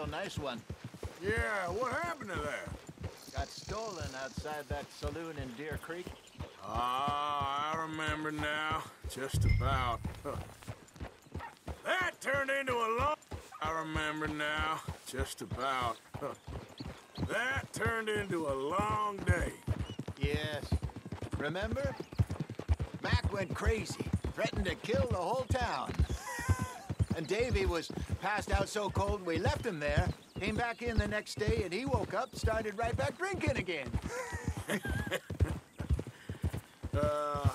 real nice one. Yeah, what happened to that? Got stolen outside that saloon in Deer Creek. Ah, I remember now. Just about. That turned into a long... I remember now. Just about. That turned into a long day. Yes. Remember? Mac went crazy, threatened to kill the whole town. And Davy was passed out so cold we left him there. Came back in the next day and he woke up, started right back drinking again. Uh,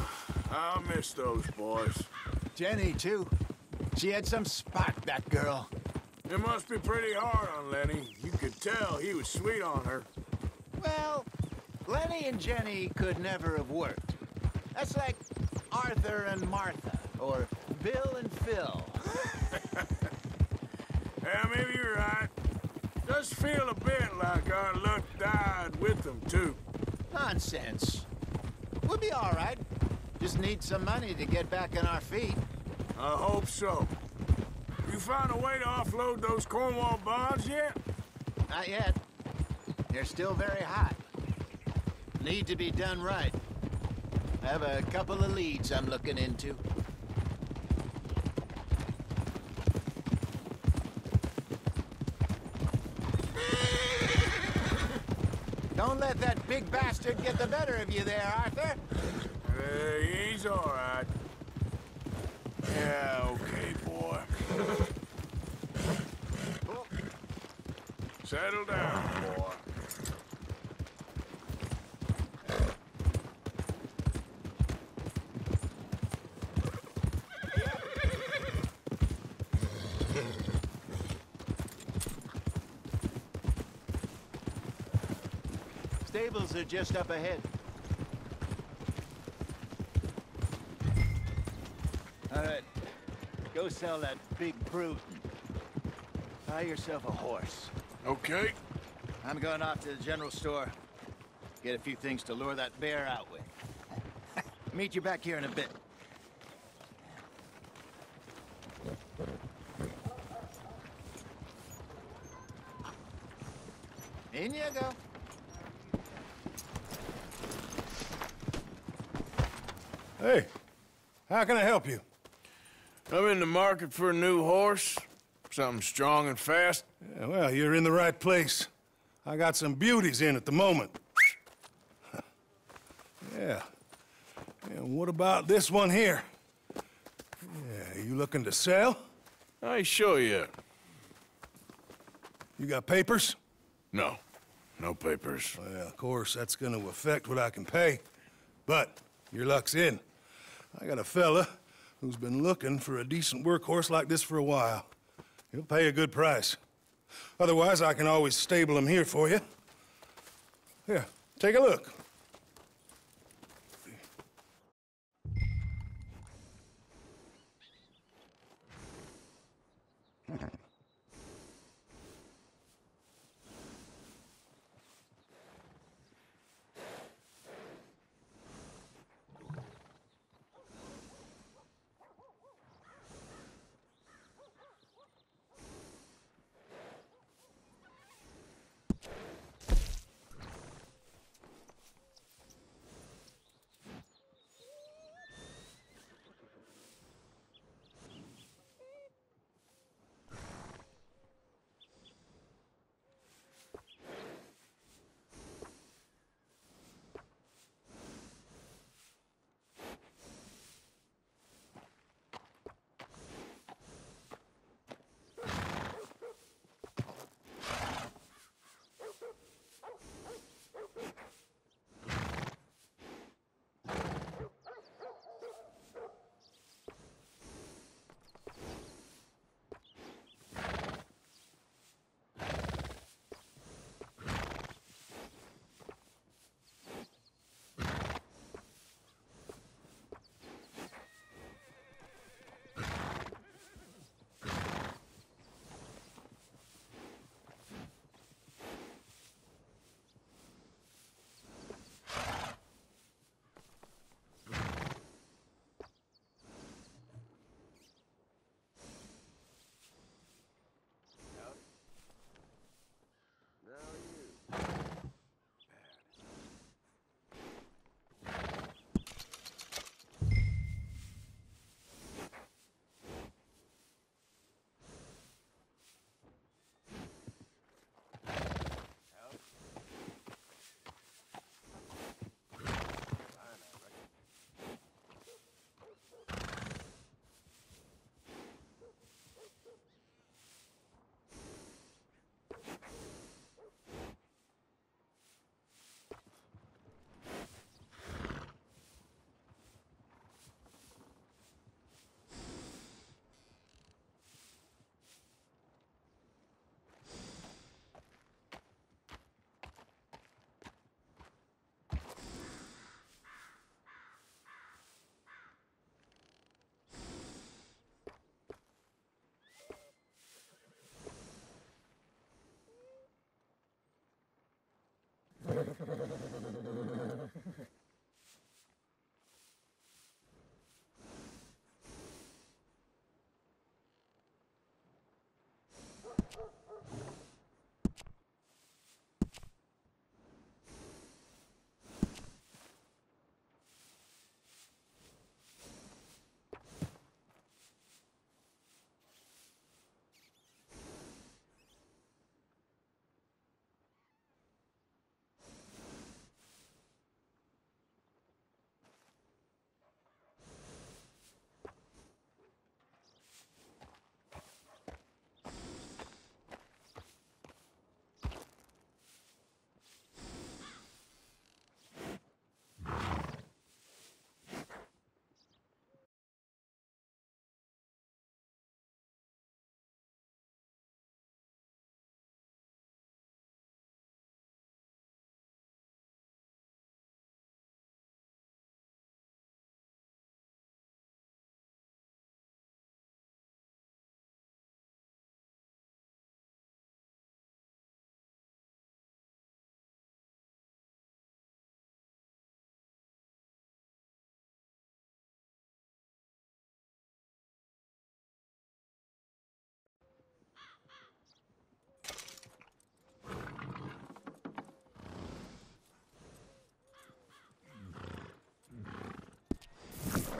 I'll miss those boys. Jenny, too. She had some spark, that girl. It must be pretty hard on Lenny. You could tell he was sweet on her. Well, Lenny and Jenny could never have worked. That's like Arthur and Martha, or Bill and Phil. Yeah, maybe you're right. Does feel a bit like our luck died with them, too. Nonsense. We'll be all right. Just need some money to get back on our feet. I hope so. You found a way to offload those Cornwall bonds yet? Not yet. They're still very hot. Need to be done right. I have a couple of leads I'm looking into. Don't let that big bastard get the better of you there, Arthur. Uh, he's all right. Yeah, okay, boy. Settle down, boy. Stables are just up ahead. All right, go sell that big brute. Buy yourself a horse. Okay. I'm going off to the general store. Get a few things to lure that bear out with. Meet you back here in a bit. In you go. Hey, how can I help you? I'm in the market for a new horse. Something strong and fast. Yeah, well, you're in the right place. I got some beauties in at the moment. yeah. And what about this one here? Yeah, you looking to sell? I sure you. You got papers? No. No papers. Well, of course, that's gonna affect what I can pay. But your luck's in. I got a fella who's been looking for a decent workhorse like this for a while. He'll pay a good price. Otherwise, I can always stable him here for you. Here, take a look.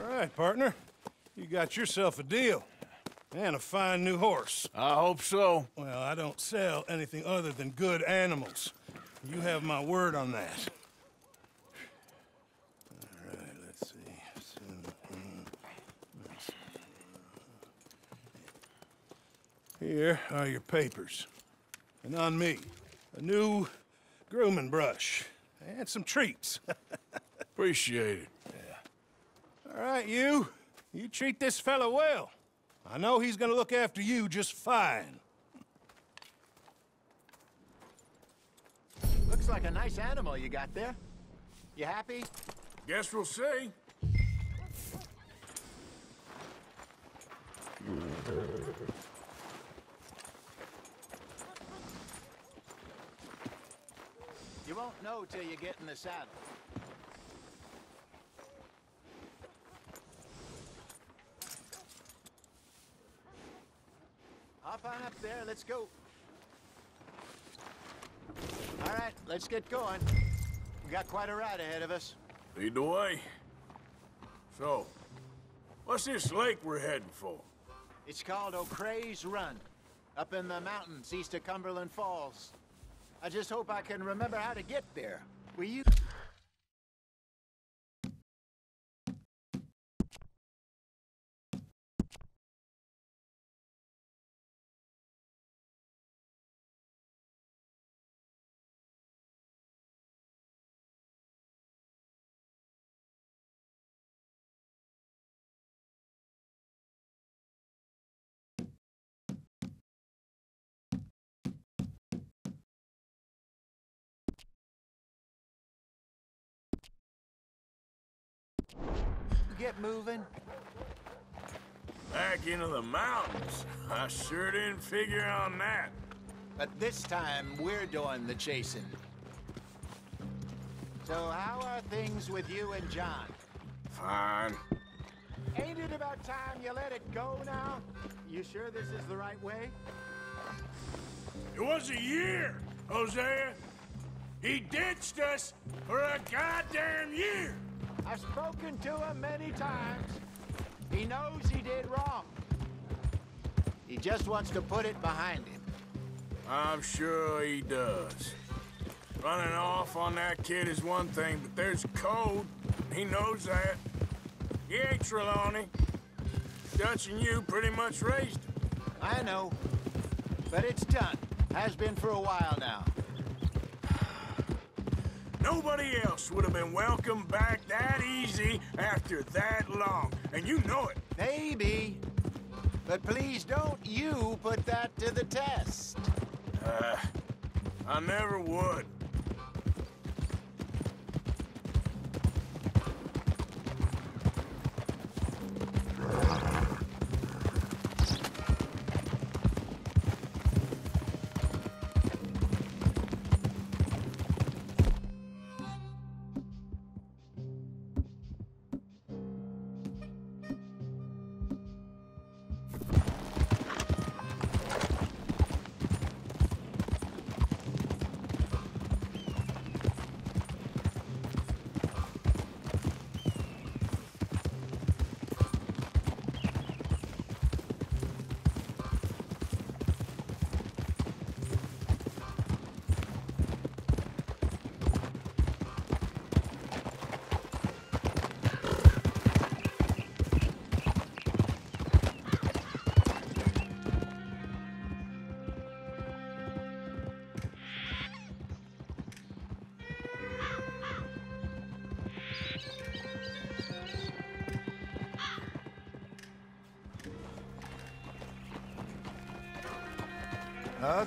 Right, partner. You got yourself a deal. And a fine new horse. I hope so. Well, I don't sell anything other than good animals. You have my word on that. All right, let's see. Here are your papers. And on me, a new grooming brush and some treats. Appreciate it. All right, you. You treat this fella well. I know he's gonna look after you just fine. Looks like a nice animal you got there. You happy? Guess we'll see. You won't know till you get in the saddle. Hop on up there, let's go. All right, let's get going. We got quite a ride ahead of us. Lead the way. So, what's this lake we're heading for? It's called O'Creagh's Run, up in the mountains east of Cumberland Falls. I just hope I can remember how to get there. Will you? Get moving? Back into the mountains. I sure didn't figure on that. But this time, we're doing the chasing. So how are things with you and John? Fine. Ain't it about time you let it go now? You sure this is the right way? It was a year, Hosea. He ditched us for a goddamn year. I've spoken to him many times. He knows he did wrong. He just wants to put it behind him. I'm sure he does. Running off on that kid is one thing, but there's code. He knows that. He ain't Trelawney. Dutch and you pretty much raised him. I know. But it's done. Has been for a while now. Nobody else would have been welcomed back that easy after that long, and you know it. Maybe. But please don't you put that to the test. Uh, I never would.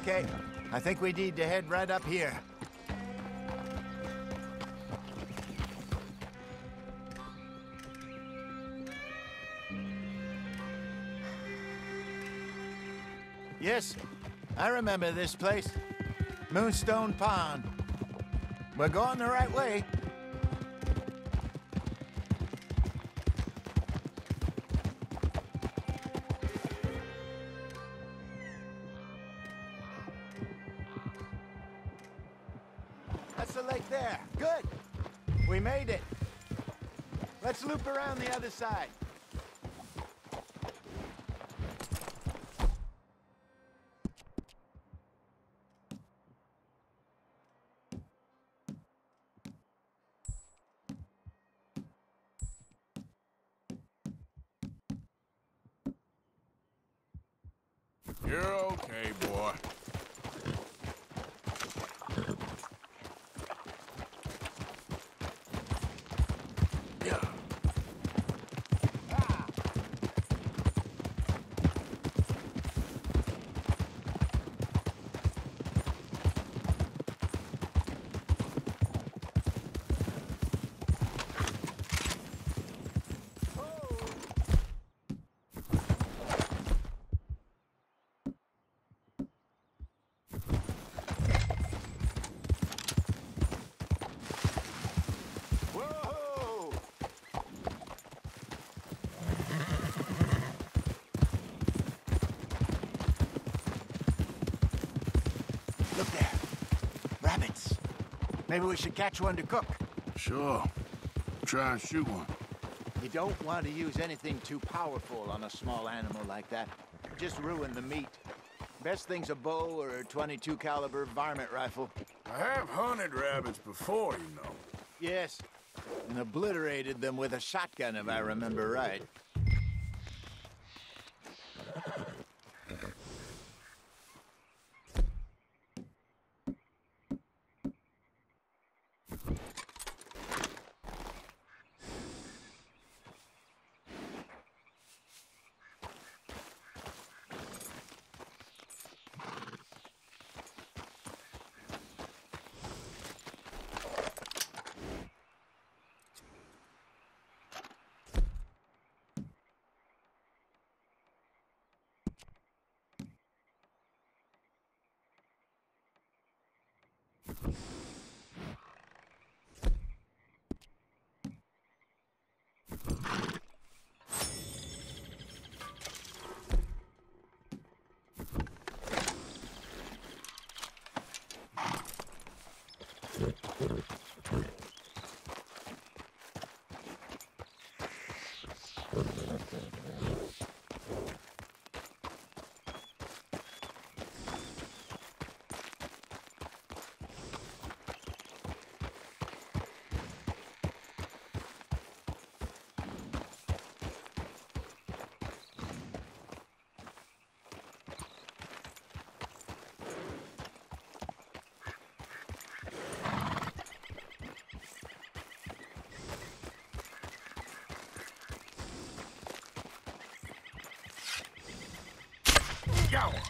Okay. I think we need to head right up here. Yes, I remember this place. Moonstone Pond. We're going the right way. Around the other side. Look there. Rabbits. Maybe we should catch one to cook. Sure. Try and shoot one. You don't want to use anything too powerful on a small animal like that. Just ruin the meat. Best thing's a bow or a 22 caliber varmint rifle. I have hunted rabbits before, you know. Yes, and obliterated them with a shotgun if I remember right. Go!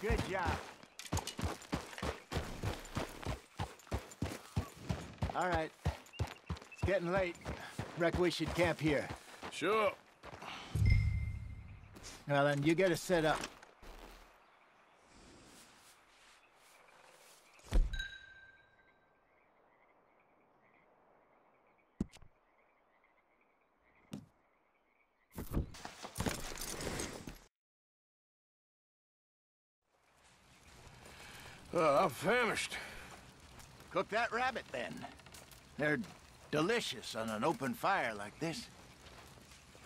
Good job. All right. It's getting late. Reckon we should camp here. Sure. Well, then, you get us set up. Uh, I'm famished. Cook that rabbit, then. They're delicious on an open fire like this.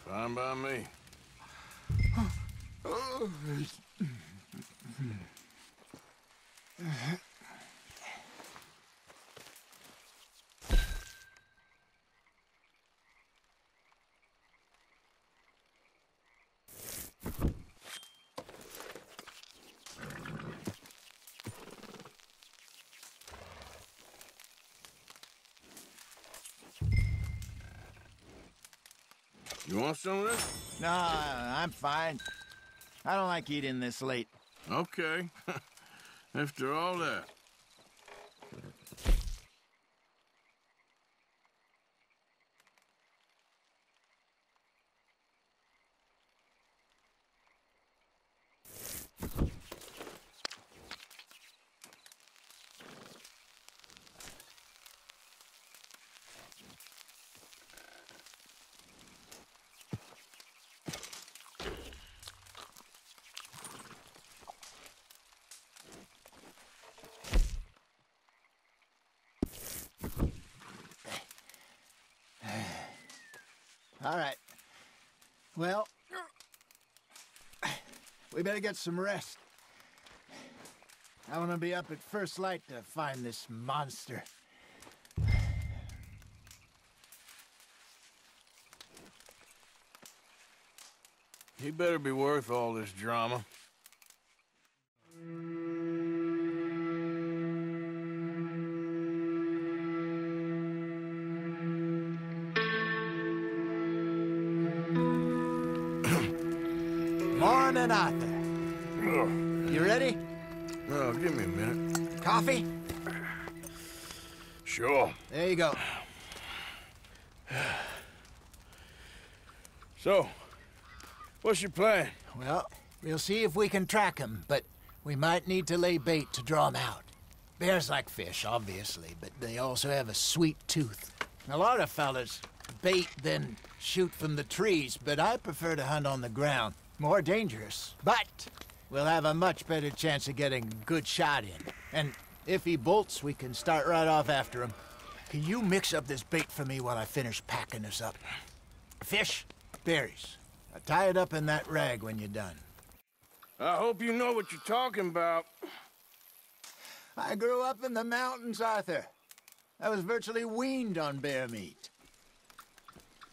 Fine by me. You want some of this? No, I'm fine. I don't like eating this late. Okay. After all that. All right. Well, we better get some rest. I want to be up at first light to find this monster. He better be worth all this drama. Morning, Arthur. You ready? Oh, give me a minute. Coffee? Sure. There you go. So, what's your plan? Well, we'll see if we can track him, but we might need to lay bait to draw him out. Bears like fish, obviously, but they also have a sweet tooth. A lot of fellas bait then shoot from the trees, but I prefer to hunt on the ground. More dangerous. But we'll have a much better chance of getting a good shot in. And if he bolts, we can start right off after him. Can you mix up this bait for me while I finish packing this up? Fish, berries. I'll tie it up in that rag when you're done. I hope you know what you're talking about. I grew up in the mountains, Arthur. I was virtually weaned on bear meat.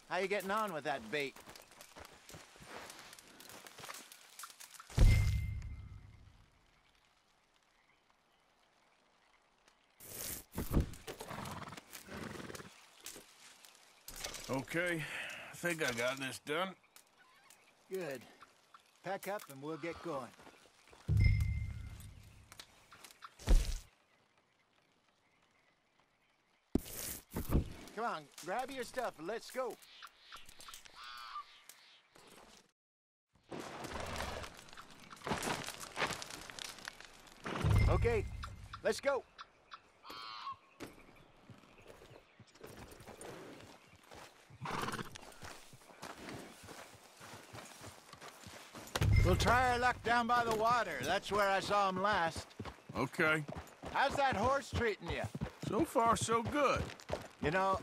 How you getting on with that bait? Okay, I think I got this done. Good. Pack up and we'll get going. Come on, grab your stuff and let's go. Okay, let's go. We'll try our luck down by the water. That's where I saw him last. Okay. How's that horse treating you? So far, so good. You know,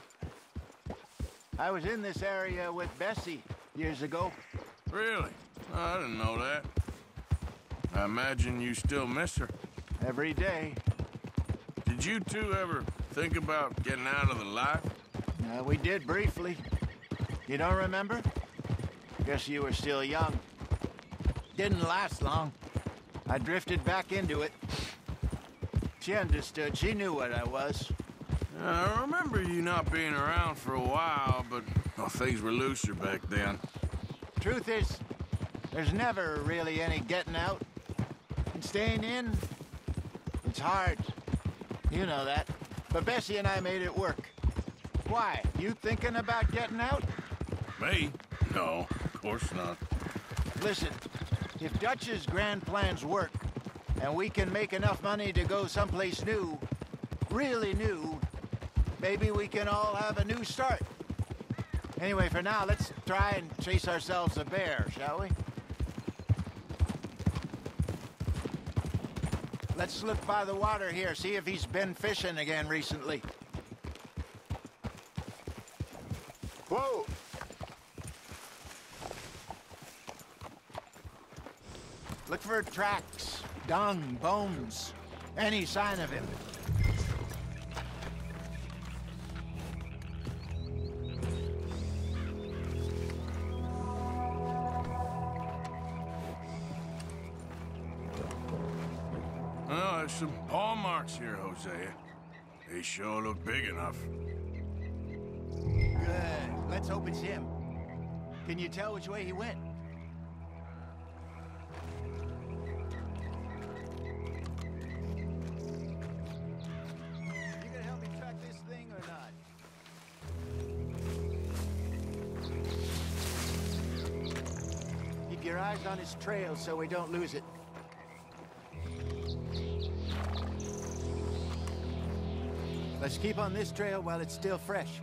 I was in this area with Bessie years ago. Really? I didn't know that. I imagine you still miss her. Every day. Did you two ever think about getting out of the life? Uh, we did briefly. You don't remember? Guess you were still young. Didn't last long. I drifted back into it. She understood. She knew what I was. I remember you not being around for a while, but well, things were looser back then. Truth is, there's never really any getting out. And staying in, it's hard. You know that. But Bessie and I made it work. Why? You thinking about getting out? Me? No, of course not. Listen, if Dutch's grand plans work, and we can make enough money to go someplace new, really new, maybe we can all have a new start. Anyway, for now, let's try and chase ourselves a bear, shall we? Let's look by the water here, see if he's been fishing again recently. Whoa! Tracks, dung, bones, any sign of him. Oh, there's some paw marks here, Hosea. They sure look big enough. Good. Let's hope it's him. Can you tell which way he went? Trail so we don't lose it. Let's keep on this trail while it's still fresh.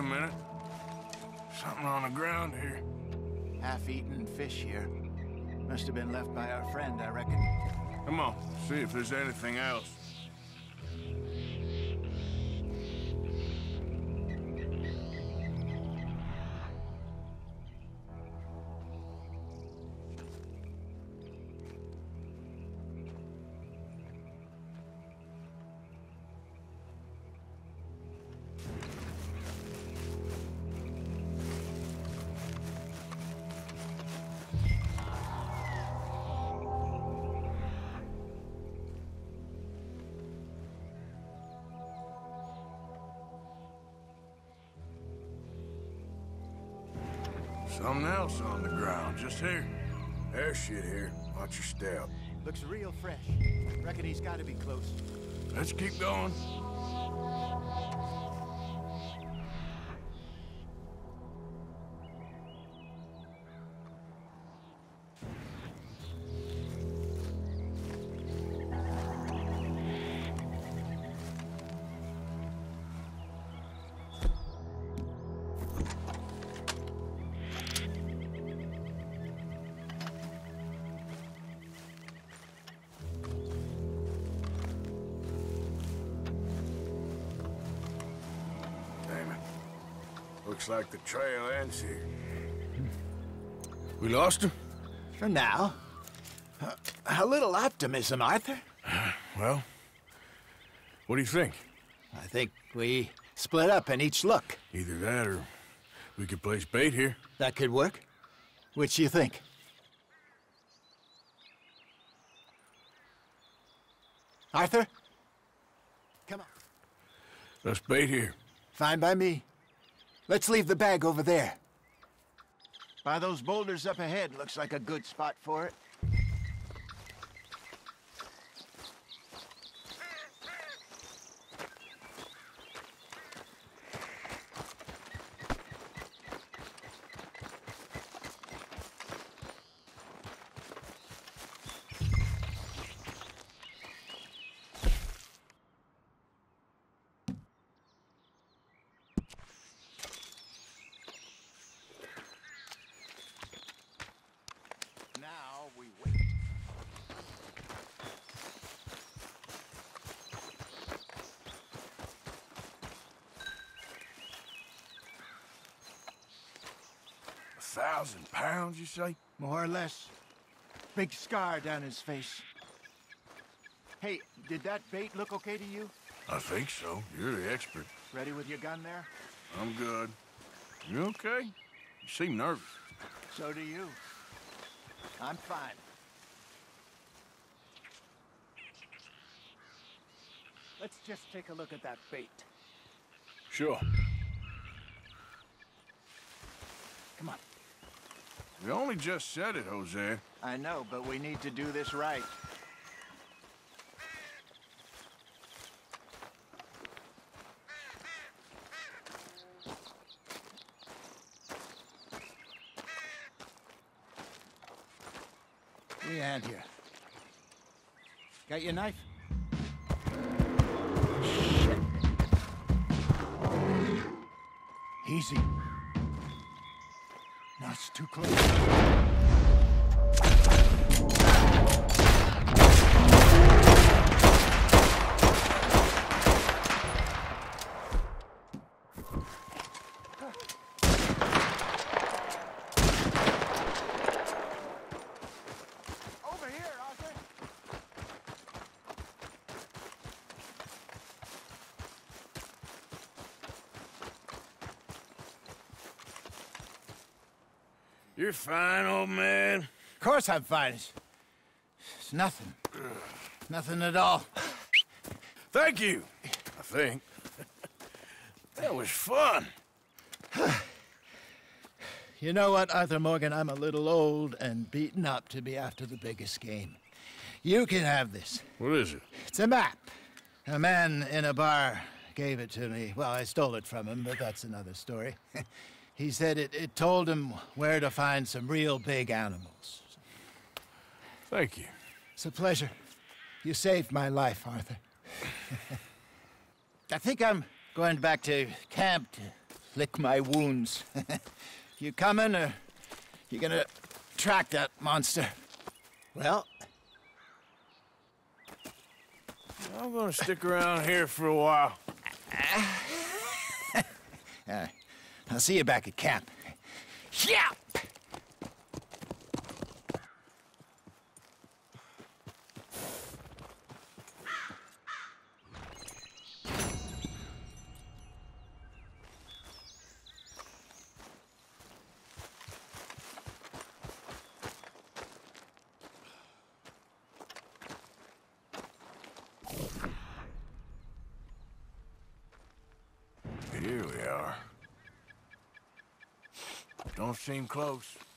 A minute. Something on the ground here. Half-eaten fish here. Must have been left by our friend, I reckon. Come on, see if there's anything else. Something else on the ground, just here. There's shit here. Watch your step. Looks real fresh. Reckon he's got to be close. Let's keep going. Like the trail ends here. We lost him? For now. Uh, a little optimism, Arthur. Well, what do you think? I think we split up and each look. Either that or we could place bait here. That could work. Which you think? Arthur? Come on. Let's bait here. Fine by me. Let's leave the bag over there. By those boulders up ahead, looks like a good spot for it. Now we wait. A thousand pounds, you say? More or less. Big scar down his face. Hey, did that bait look okay to you? I think so. You're the expert. Ready with your gun there? I'm good. You okay? You seem nervous. So do you. I'm fine. Let's just take a look at that bait. Sure. Come on. We only just said it, Hosea. I know, but we need to do this right. Give me a hand here. Got your knife? You're fine, old man. Of course I'm fine. It's, it's nothing. Nothing at all. Thank you, I think. that was fun. You know what, Arthur Morgan? I'm a little old and beaten up to be after the biggest game. You can have this. What is it? It's a map. A man in a bar gave it to me. Well, I stole it from him, but that's another story. he said it, it told him where to find some real big animals. Thank you. It's a pleasure. You saved my life, Arthur. I think I'm going back to camp to lick my wounds. you coming, or you gonna track that monster? Well, I'm gonna stick around here for a while. uh, I'll see you back at camp. Yeah! Here we are. Don't seem close.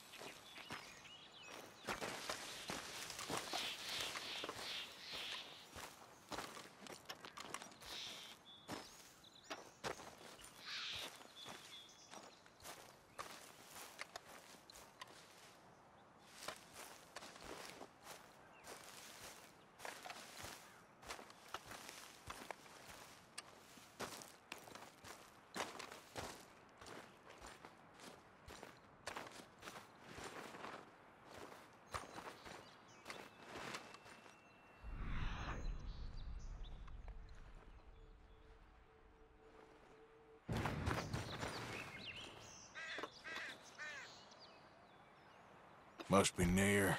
Must be near.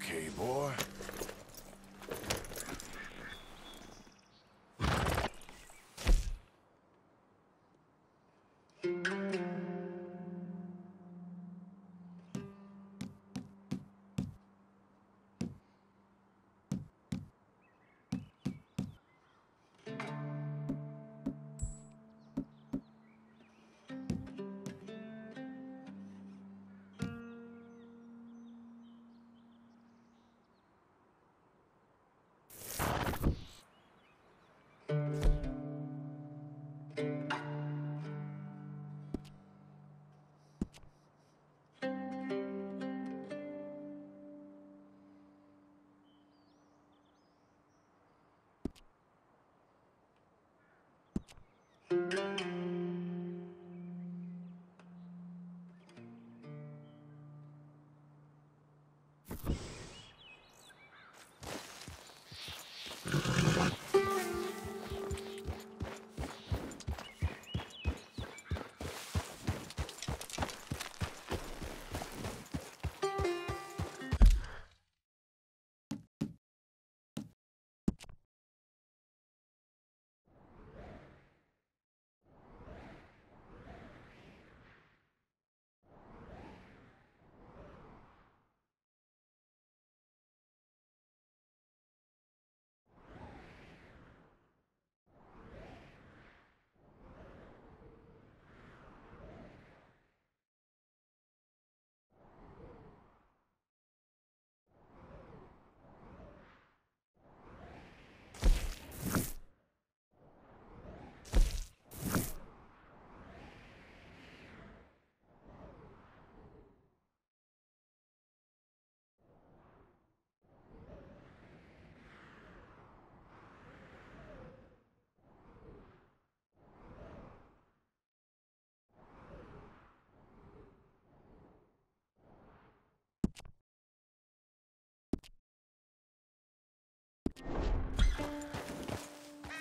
Okay, boy.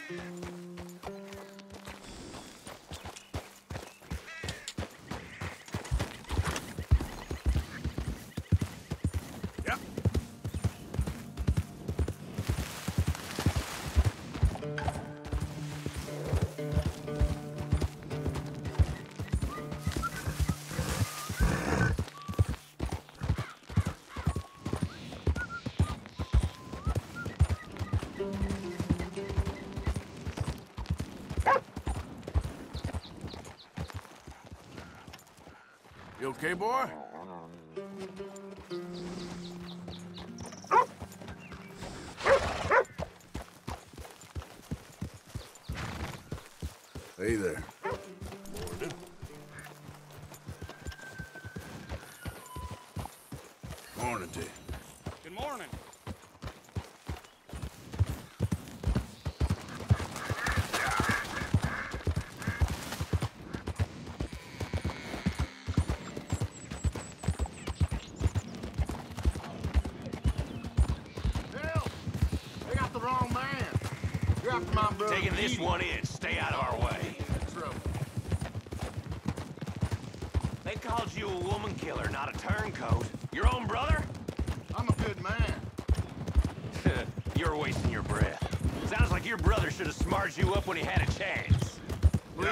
Yep. You okay, my brother. Taking this one in. Stay out of our way. They called you a woman killer, not a turncoat. Your own brother? I'm a good man. You're wasting your breath. Sounds like your brother should have smarted you up when he had a chance. Please,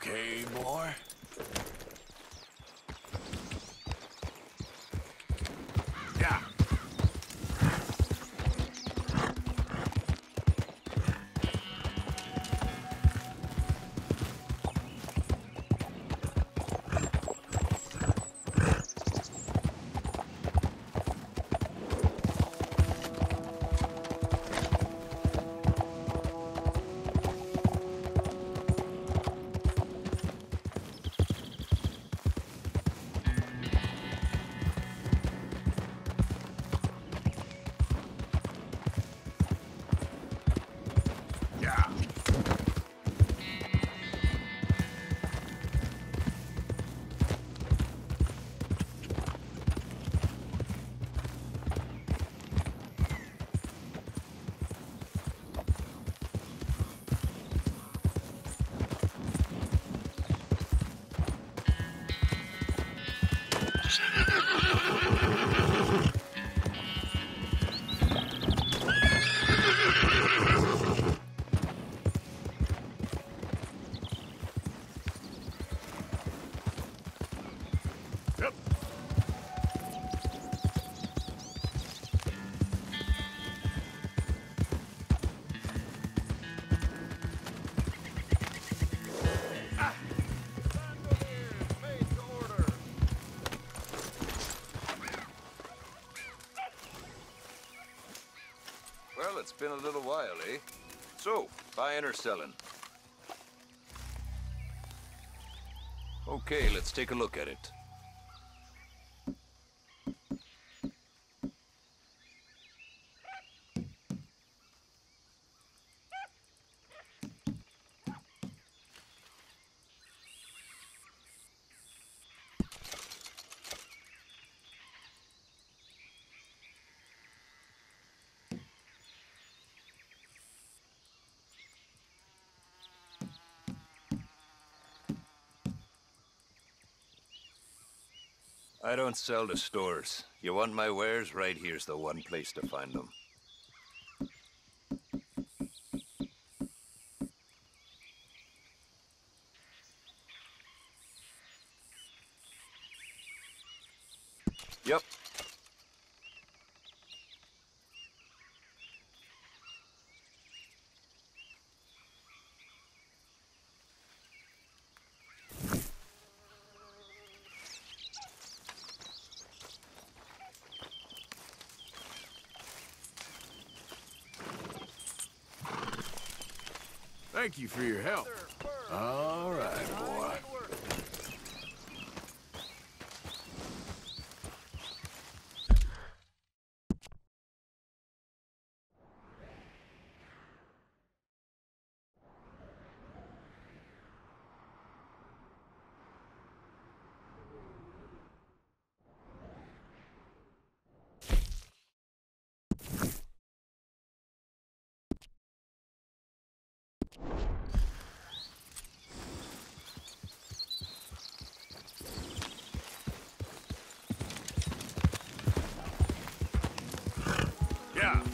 Okay, boy. Been a little while, eh? So, buying or selling? Okay, let's take a look at it. I don't sell to stores. You want my wares? Right here's the one place to find them. Thank you for your help right, boy. Yeah.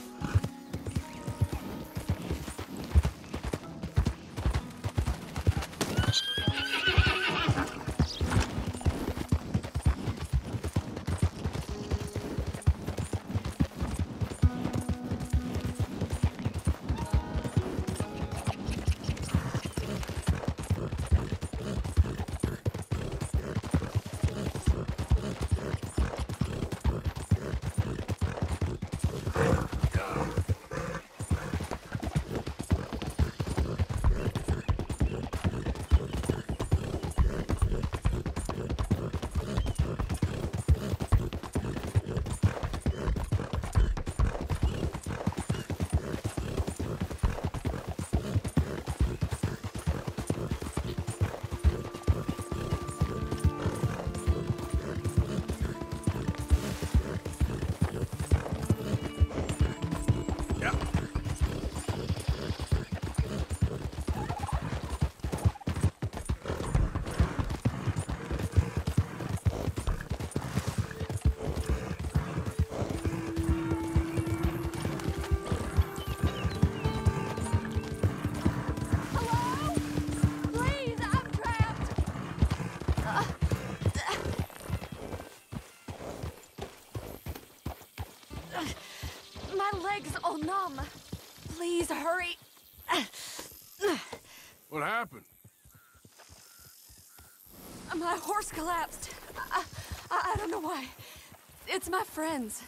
It's my friends.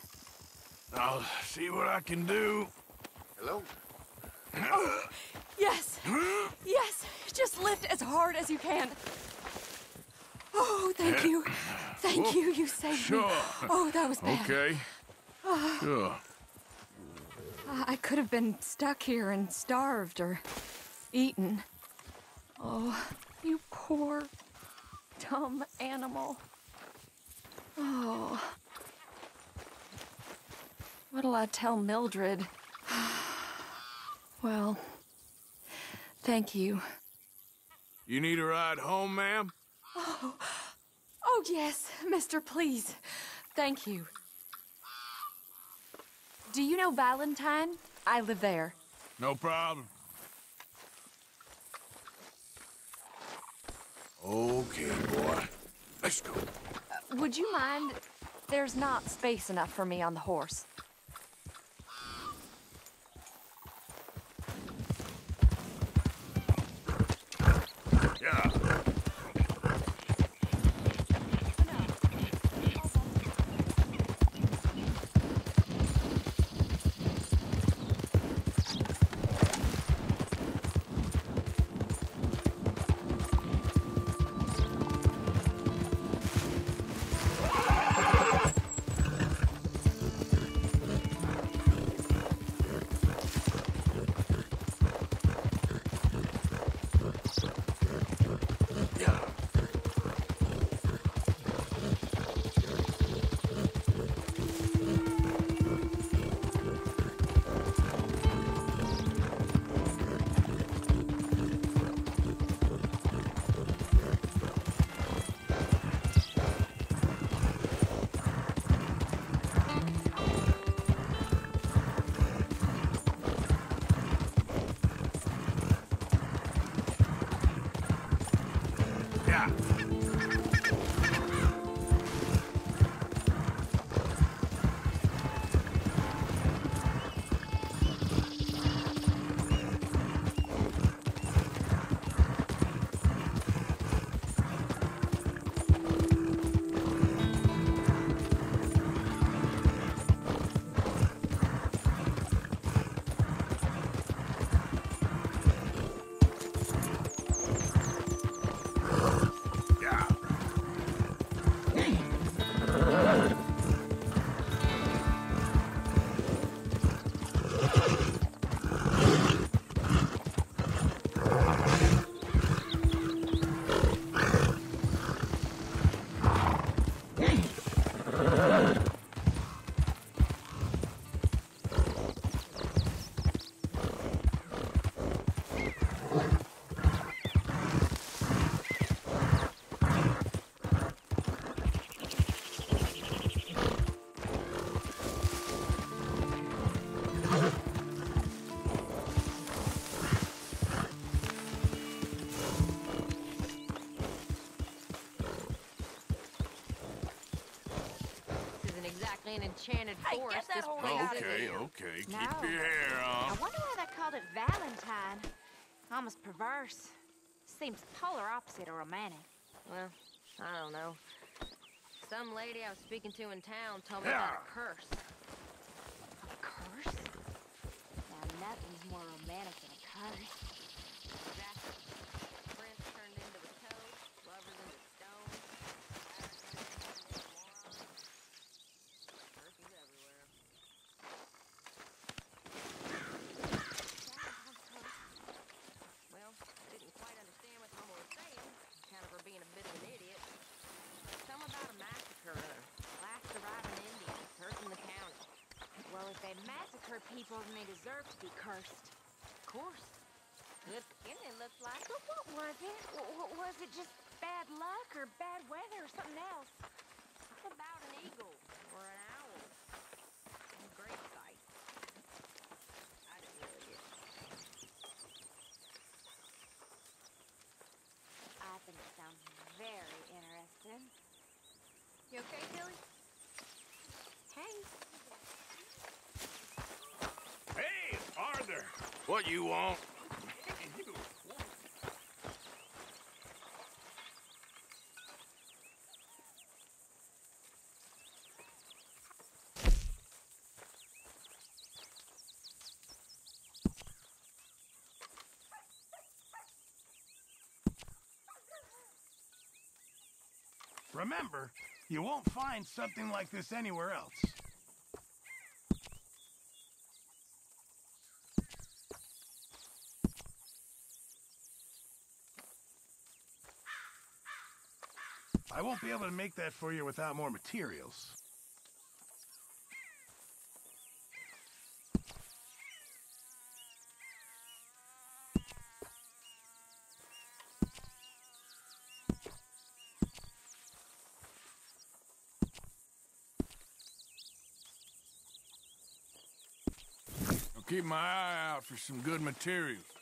I'll see what I can do. Hello? Yes. Yes. Just lift as hard as you can. Oh, thank you. Thank oh, you. You saved me. Oh, that was bad. Okay. Oh. Sure. I I could have been stuck here and starved or eaten. Oh, you poor, dumb animal. Oh. What'll I tell Mildred? well, thank you. You need a ride home, ma'am? Oh, oh yes, mister, please. Thank you. Do you know Valentine? I live there. No problem. Okay, boy. Let's go. Uh, would you mind? There's not space enough for me on the horse. Enchanted Hey, get forest that this whole place out of Okay, here. okay. Keep No. your hair up. I wonder why they called it Valentine. Almost perverse. Seems polar opposite of romantic. Well, I don't know. Some lady I was speaking to in town told me about a curse. A curse? Now, nothing's more romantic than a curse. Exactly. Prince turned into a toad, lovers into stone, ladders turned into morons. Curses everywhere. Well, I didn't quite understand what Mama was saying, kind of her being a bit of an idiot. Something about a massacre or last surviving Indian, cursing the county. Well, if they then they deserve to be cursed. Of course. Good skin it looked like. But what was it? W- w- was it just bad luck or bad weather or something else? What about an eagle or an owl? A great sight. I didn't really get. I think it sounds very interesting. You okay, Tilly? Hey, Hey, Arthur. What you want? Remember, you won't find something like this anywhere else. Won't be able to make that for you without more materials. I'll keep my eye out for some good materials.